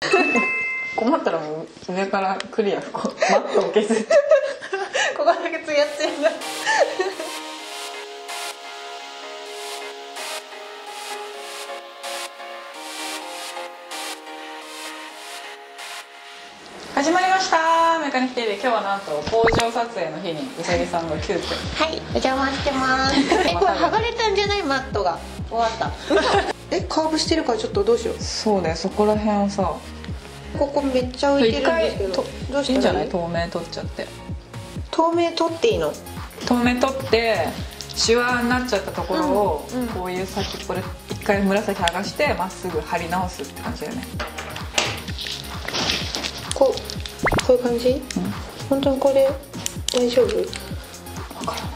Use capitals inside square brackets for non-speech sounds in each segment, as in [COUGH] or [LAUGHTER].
[LAUGHS] 困ったらもう上からクリアこうマットを削ってここだけツヤツヤになる始まりましたメカニック TV 今日はなんと工場撮影の日にうさぎさんが急遽はい、お邪魔してます。[LAUGHS] え、これ剥がれたんじゃない？マットが。終わった。え、カーブしてるからちょっとどうしよう。そうだよそこら辺をさここめっちゃ浮いて一るんですけど。どうしいい？んじゃない？透明取っちゃって透明取っていいの？透明取ってシワになっちゃったところを、うんうんこういう先っぽで一回紫剥がしてまっすぐ貼り直すって感じだよねこう、こういう感じ？本当にこれ。大丈夫？分からない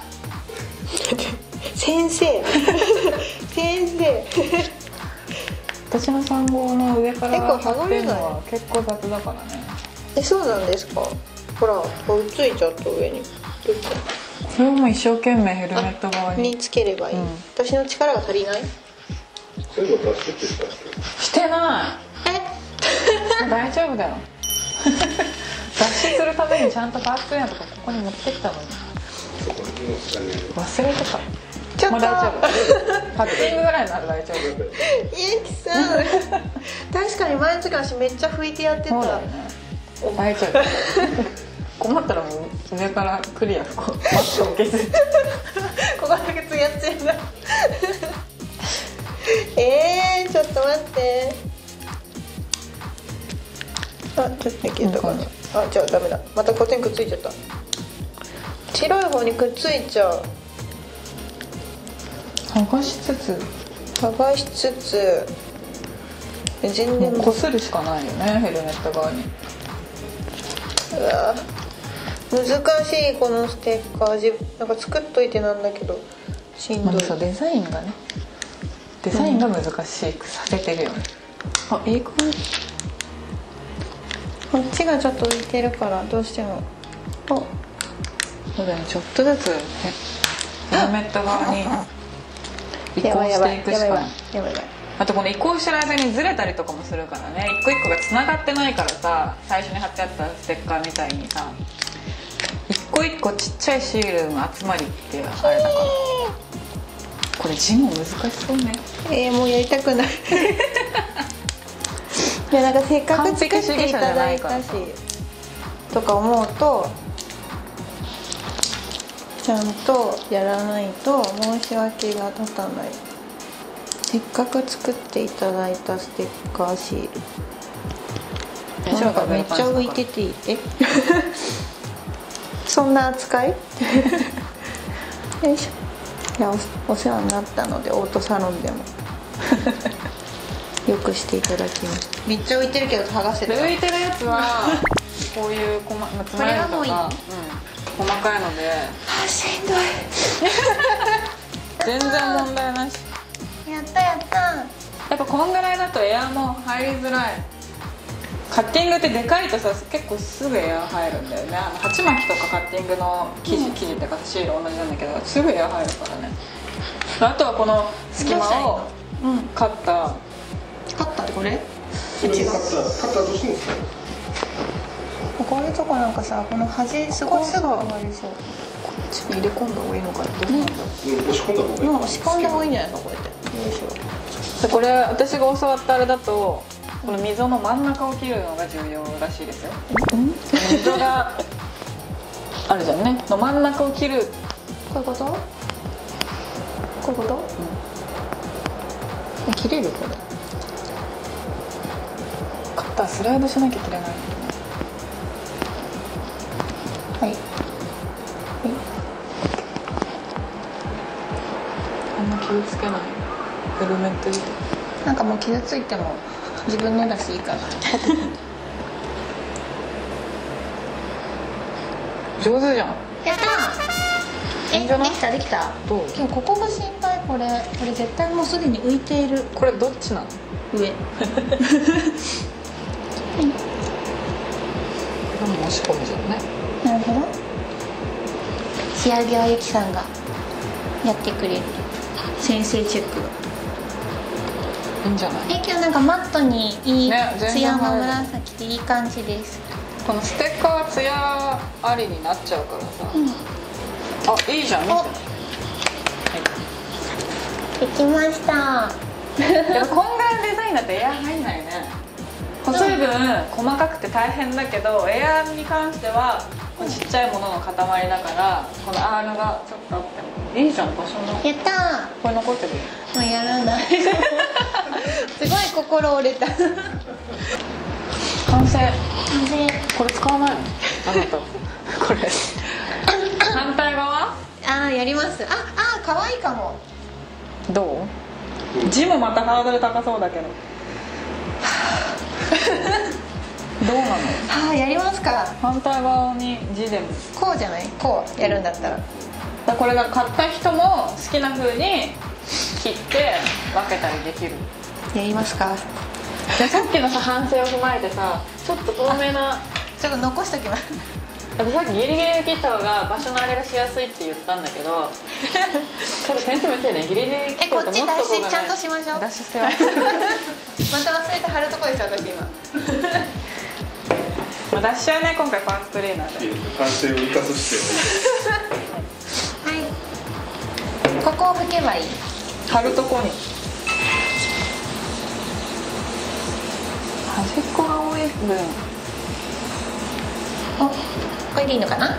[LAUGHS] 先生。私の3号の上から結構剥貼ってるがれないのは結構雑だからねえ、そうなんですか？ほら、こうついちゃった上に。それをもう一生懸命ヘルメット側ににつければいい。うん私の力が足りない？そういうの出してって言ったんですけどしてなえ？い [LAUGHS] 大丈夫だよ [LAUGHS] 脱出するためにちゃんとパーツウェアとかここに持ってきたのに忘れてたもう大丈夫パッティングぐらいなら大丈夫。ゆきさん。[LAUGHS] 確かに前の時私めっちゃ拭いてやってた。そうだよね大丈夫。困ったらもう上からクリアこうマットを削って。[LAUGHS] ここだけツヤツヤになる。えー、ちょっと待って。あちょっと消えたかなあじゃあダメだ。またコテンくっついちゃった。白い方にくっついちゃう剥がしつつ。剥がしつつ。全然こするしかないよねヘルメット側に。うわ。難しいこのステッカー。自分なんか作っといてなんだけど。しんどい。まあそうデザインがね。デザインが難しくさせてるよね、あいい感じこっちがちょっと浮いてるからどうしても。おそうだね。ちょっとずつヘヘルメット側に [LAUGHS] 移行していくしかない。あとこの移行してる間にずれたりとかもするからね。一個一個がつながってないからさ最初に貼ってあったステッカーみたいにさ。一個一個ちっちゃいシールの集まりってあれだからこれ字も難しそうね。えー、もうやりたくない。[LAUGHS] いやなんかせっかく作っていただいたしとか思うとちゃんとやらないと申し訳が立たない。せっかく作っていただいたステッカーシール。なんかめっちゃ浮いてていい。え？[LAUGHS] そんな扱い？[LAUGHS] よいしょ。いやおお世話になったのでオートサロンでも。[LAUGHS] よくしていただきます。めっちゃ浮いてるけど剥がせで浮いてるやつはこういう細まあつまりとこれはもういい。か、うん、細かいので。あしんどい。全然問題なし。やったやった。やっぱこんぐらいだとエアも入りづらい。カッティングってでかいとさ結構すぐエア入るんだよね。あの鉢巻きとかカッティングの生地、生地っていうかシール同じなんだけどすぐエア入るからね。あとはこの隙間をうん。カッター。カッターってこれ？カッターカッターどうしてんですか？こういうとこなんかさこの端すごいすぐ上がりそうこっちに入れ込んだ方がいいのかな？どうなんだろう？うん押し込んだ方がいい押し込んだ方がいいんじゃないのこうやって。よいしょでこれ私が教わったあれだとこの溝の真ん中を切るのが重要らしいですよ。溝があるじゃんねの真ん中を切る。こういうこと？こういうこと、え切れるこれ。カッタースライドしなきゃ切れないはい、あんま気をつけない。ヘルメットなんかもう傷ついても自分のだしいいから [LAUGHS] 上手じゃん。やったいいんじゃない？できたできた。どう？今日ここが心配これこれ絶対もうすでに浮いている。これどっちなの？上。[LAUGHS] これも押し込みじゃんねなるほど。仕上げはゆきさんがやってくれる先生チェックがいいんじゃないえ今日なんかマットにいいね全然ツヤの紫でいい感じです。このステッカーはツヤありになっちゃうからさ、あいいじゃん見て。お。できました。[LAUGHS] でもこんぐらいのデザインだとエア入んないね。細い分細かくて大変だけどエアに関してはちっちゃいものの塊だからこの R がちょっとあっても。いいじゃん場所の。やったー。これ残ってるよ。もうやらない。[LAUGHS] すごい心折れた。完成。でこれ使わないの？あなた。これ。反対側？あーやります。ああー可愛いかも。どう？字もまたハードル高そうだけど [LAUGHS] どうなの？あーやりますか。反対側に字でも。こうじゃない？こうやるんだったら。これが買った人も好きな風に切って分けたりできる。やりますか。でさっきのさ反省を踏まえてさちょっと透明なちょっと残しときます。私さっきギリギリで切った方が場所のあれがしやすいって言ったんだけどそれ先生も言ってね。ギリギリで切っちるともっとこうが出しちゃんとしましょう出し捨てはまた忘れて貼るとこです私今まあ脱脂はね今回パーツクリーナーで完成を生かすしてはい。ここを拭けばいい。貼るとこに。端っこが多い分おこれでいいのかな？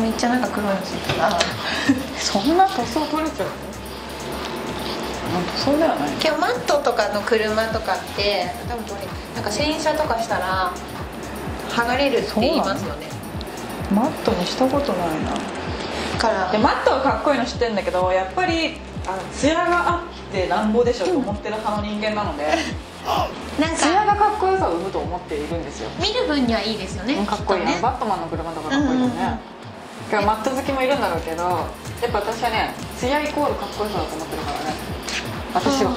めっちゃなんか黒いのついてる。あ。[LAUGHS] そんな塗装取れちゃうの？塗装ではない。今日マットとかの車とかって多分これなんか洗車とかしたら剥がれるって言いますよね。マットにしたことないな。からでマットはかっこいいの知ってるんだけどやっぱりあの艶があってなんぼでしょと思ってる派の人間なので。[LAUGHS] なん艶かがかっこよさを生むと思っているんですよ。見る分にはいいですよねかっこいい。ね。バットマンの車とかかっこいいよね、うんうんマット好きもいるんだろうけどやっぱ私はね艶イコールかっこよさだと思ってるからね私は。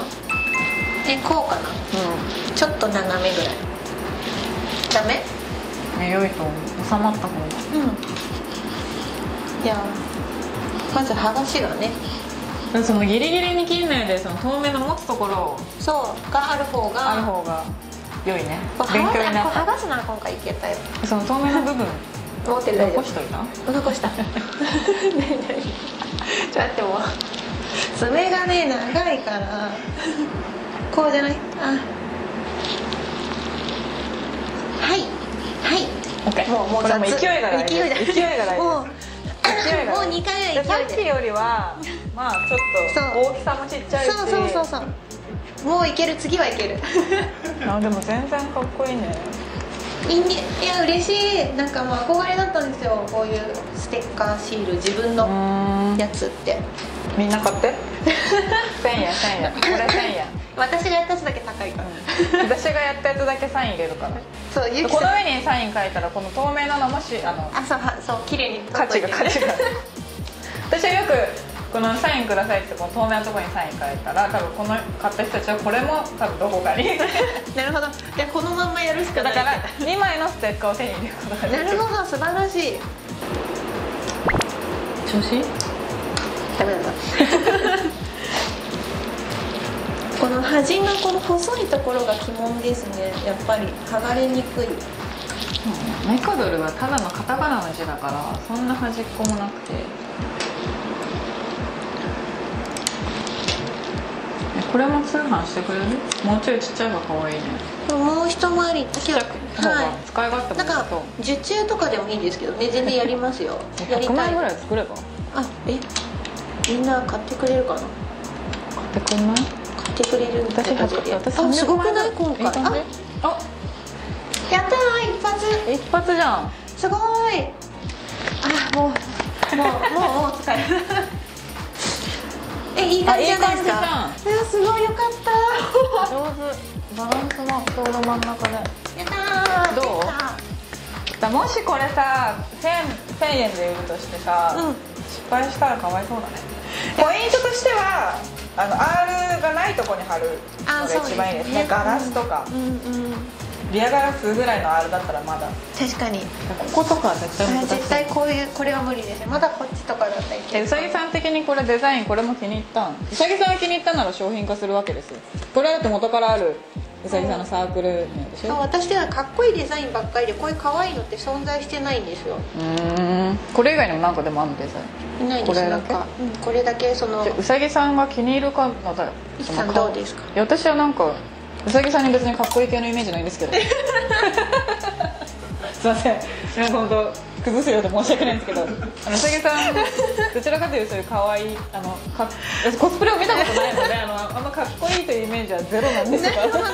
えこうかな。うちょっと斜めぐらい。ダメ？ん、ね良いと思う。収まった方が。うん。いやまず剥がしがね。でそのギリギリに切んないでその透明の持つところを。そうがある方が。ある方が良いね。勉強になった。剥がすなら今回いけたよ。その透明な部分。[LAUGHS] 持ってる残しといた？夫残した。[LAUGHS] [LAUGHS] ちょっと待ってもう爪がね長いから。こうじゃない？あ。はい。はい。もうもうこれも勢いが大事勢いだ勢いが大事もう。勢いがもう2回は勢いで。っきよりはまあちょっと大きさもちっちゃいし。そうそうそうそう。もういける。次はいける。[LAUGHS] あでも全然かっこいいね。いや嬉しい。なんかもう憧れだったんですよ。こういうステッカーシール自分うのやつってみんな買って。1000円1000円これ1000円私がやったやつだけ高いから。私がやったやつだけサイン入れるから。そうゆきこの上にサイン書いたらこの透明なのもしあのあそうはそう綺麗に価値が [LAUGHS] 価値が。私はよくこのサインくださいってこの透明なところにサイン書いたら多分この買った人たちはこれも多分どこかに。[LAUGHS] なるほど。じゃあこのまんまやるしかない。だから2枚のステッカーを手に入れることができなるほど素晴らしい。調子？ダメだった。[LAUGHS] この端のこの細いところが鬼門ですね。やっぱり剥がれにくい。メカドルはただのカタカナの字だからそんな端っこもなくて。えこれも通販してくれる？もうちょいちっちゃい方が可愛いね。もう一回りちっちゃく方がは使い勝手いなんか受注とかでもいいですけどね。全然やりますよ。[LAUGHS] やり100たい枚ぐらい作れば？あえ？みんな買ってくれるかな？買ってくんない？買ってくれる私私あすごくない？300今回。あいい感じあやったー一発。一発じゃん。すごーい。あもうもうもうもう疲れる。えいい感じじゃないですか？あいやすごいよかった。上手。バランスもちょうど真ん中で。やったーどう？もしこれさ 1000, 1000円で売るとしてさ、うん。失敗したらかわいそうだねポイントとしてはあの R がないとこに貼るのが一番いいですね。ガラスとか。うんうんリアガラスぐらいのあれだったらまだ。確かに。こことかは絶対難しい絶対こういうこれは無理ですね。まだこっちとかだったらいけうさぎさん的にこれデザインこれも気に入ったん？うさぎさんが気に入ったなら商品化するわけですよ。これだって元からあるうさぎさんのサークル名でしょ？あ私ではかっこいいデザインばっかりでこういう可愛いのって存在してないんですよ。うーん。これ以外にも何かでもあるのデザイン？いないんです。これだけ？うん、これだけそのうさぎさんが気に入るかまだいきさんどうですか？いや私はなんかうさぎさんに別にかっこいい系のイメージないんですけど。[LAUGHS] すいません本当崩すようで申し訳ないんですけどあのうさぎさんどちらかというとそういう可愛いあのか私コスプレを見たことないので [LAUGHS] あのあんまかっこいいというイメージはゼロなんです。がなるほど。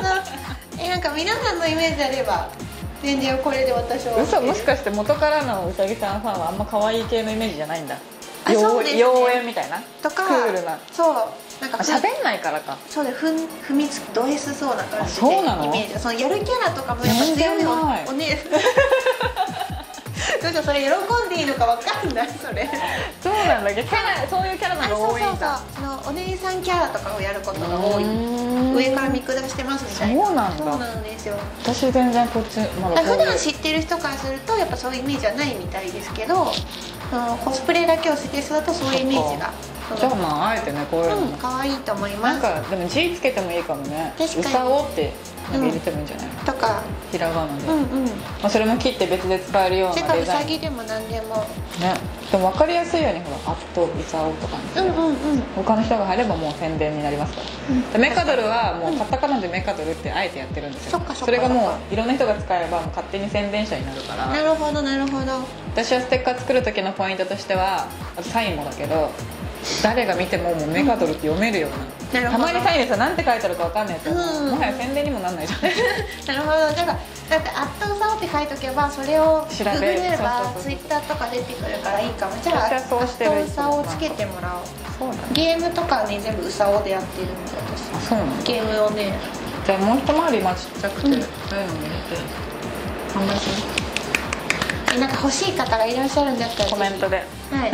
えなんか皆さんのイメージあれば全然これで私は嘘もしかして元からのうさぎさんファンはあんま可愛い系のイメージじゃないんだ。あそうですね。妖艶みたいな？とかクールな？そうなんかあ喋んないからか。そうでふん踏みつくド S そうな感じであそうなの？イメージ。そのやるキャラとかもやっぱ強い全然ない。おお [LAUGHS] ねどうしようそれ喜んでいいのかわかんないそれ。そうなんだけど。キャラそういうキャラのあが多いんだ。そうそうそう。そのお姉さんキャラとかをやることが多い。上から見下してますみたいな。そうなんだ。そうなんですよ。私全然こっちまだ。普段知ってる人からするとやっぱそういうイメージはないみたいですけどそのコスプレだけを知ってる人だとそういうイメージが。じゃあまああえてねこういうの。うんも可愛いと思います。なんかでも字つけてもいいかもね。確かに。うさおって入れてもいいん。じゃない、とかひらがなで、うんまうん。あ、それも切って別で使えるようなデザイン。さぎでも何でも。ね。でも分かりやすいようにほら「あっといさお」とかにして、うんうんうん。他の人が入ればもう宣伝になりますから、でメカドルはもうカタカナでメカドルってあえてやってるんですよそれがもういろんな人が使えばもう勝手に宣伝者になるから。なるほどなるほど。私はステッカー作る時のポイントとしてはあとサインもだけど誰が見てももうメカドルって読めるような、なるほど。たまにサインでさ何て書いてあるか分かんないと、うん。もはや宣伝にもなんないじゃん。なるほど。だからだって「あったうさお」って書いとけばそれを調べればツイッターとか出てくるからいいかも。じゃあ私はそうしてる。あったうさおをつけてもらおう。そうなんだゲームとかね全部うさおでやってるんで私あそうなんだ。ゲームをね。じゃあもう一回りまあちっちゃくて、うん。そういうのも入れて。販売する。えなんか欲しい方がいらっしゃるんだったらコメントではい。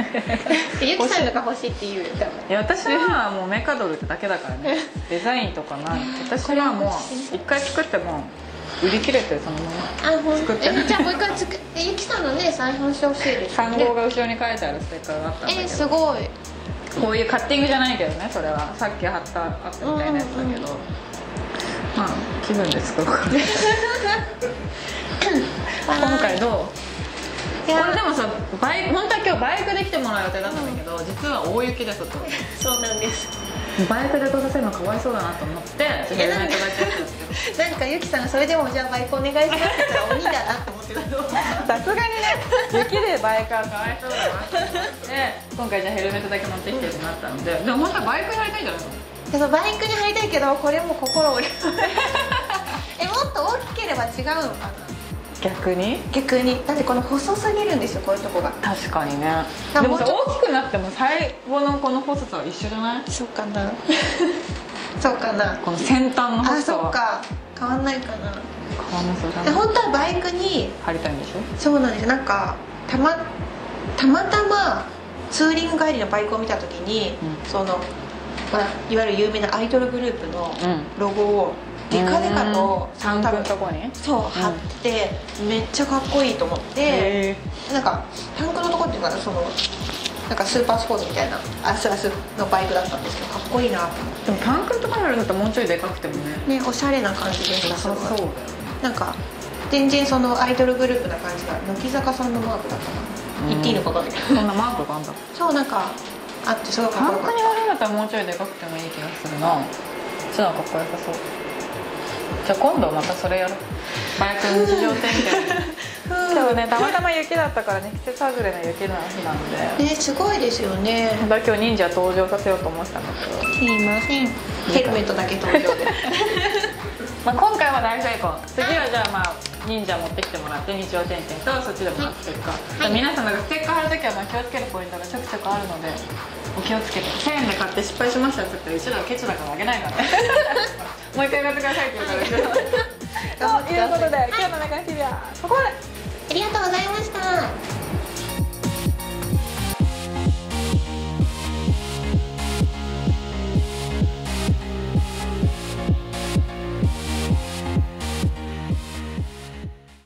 でゆきさんのが欲しいって言ういや私はもうメカドルってだけだからね。[LAUGHS] デザインとかない。私はもう一回作っても売り切れてるそのまま作ってえじゃあもう一回作ってゆきさんのね再販してほしいですよ単ね語が後ろに書いてあるステッカーがあったんだけえどすごい。こういうカッティングじゃないけどねそれは。さっき貼ったあったみたいなやつだけど、まあ気分で作ろうかな。[LAUGHS] 今回どう？いやこれでもさバイク本当は今日バイクで来てもらう予定だったんだけど、実は大雪で外そうなんです。バイクで来させるのかわいそうだなと思ってヘルメットだけやった [LAUGHS] なんかゆきさんがそれでもじゃあバイクお願いしますって言ったら鬼だなと思ってたの。[LAUGHS] さすがにね。雪でバイクはかわいそうだなと思って。[LAUGHS] 今回じゃあヘルメットだけ持ってきてってなったんで。でも本当はバイクに乗りたいんじゃないの？でそのバイクに入りたいけどこれも心折れえもっと大きければ違うのかな？逆に？逆に。だってこの細すぎるんですよこういうとこが。確かにね。あでも大きくなっても最後のこの細さは一緒じゃない？そうかな。[LAUGHS] そうかな。この先端のあ細さは。そっか。変わんないかな。変わんなそうだでね本当はバイクに。貼りたいんでしょ？そうなんですなんかたまたまたまツーリング帰りのバイクを見た時に、うん。その、まあ、いわゆる有名なアイドルグループのうん。ロゴをデカデカとタンのとこにそう貼って、めっちゃかっこいいと思ってへなんかタンクのとこっていうかそのなんかスーパースポーツみたいなアスラスのバイクだったんですけどかっこいいなと思っでもタンクのとこにあるんだったらもうちょいでかくてもね。てねおしゃれな感じでした。そうだよ。なんか全然そのアイドルグループな感じが乃木坂さんのマークだったかな。言っていいのか分かんないけど。そんなマークがあんだ。そうなんかあってすごいかタンっこよかっクに乗るんだったらもうちょいでかくてもいい気がするな。ちょっとかっこよさそうじゃあ今度またそれやろう。バイクの日常点検た今日ねたまたま雪だったからね季節外れの雪の日なんで。ねすごいですよね。今日忍者登場させようと思ってたんだけど、すいません。ヘルメットだけ登場で。[LAUGHS] まあ、今回は大成功次はじゃあまあ忍者持ってきてもらって日常点検とそっちでもらってステッカー、はい。皆さんなんかステッカー貼るときはまあ気をつけるポイントがちょくちょくあるのでお気をつけて。1000円で買って失敗しましたって言ってうちらはケチだからあげないから [LAUGHS] もう一回買ってくださいって言うからということで今日の中の日々はここまで。ありがとうございました